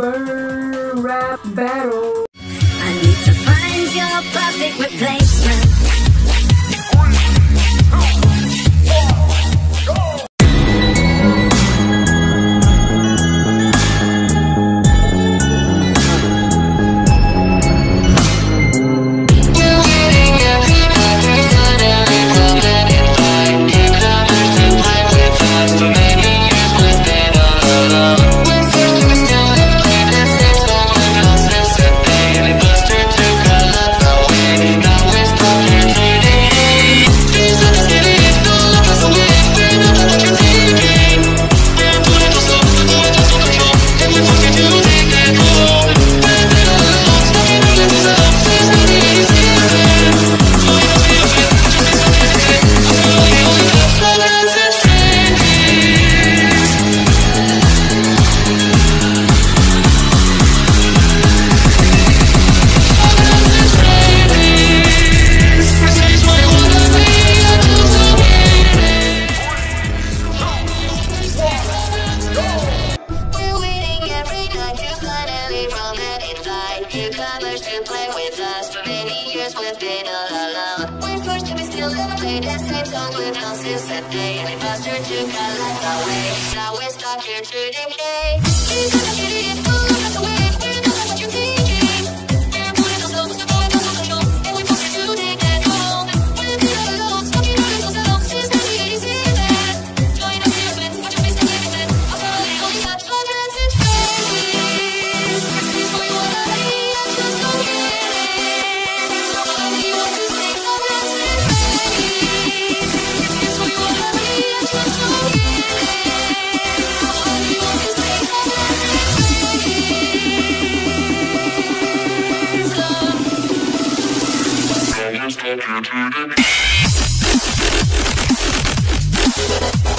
YouTuber rap battle. I need to find your perfect replacement. Newcomers to play with us. For many years we've been all alone. We're forced to be still and play the same song we've done since that day. And we must turn to God light our way. Now we're stuck here to decay. just took you. to the...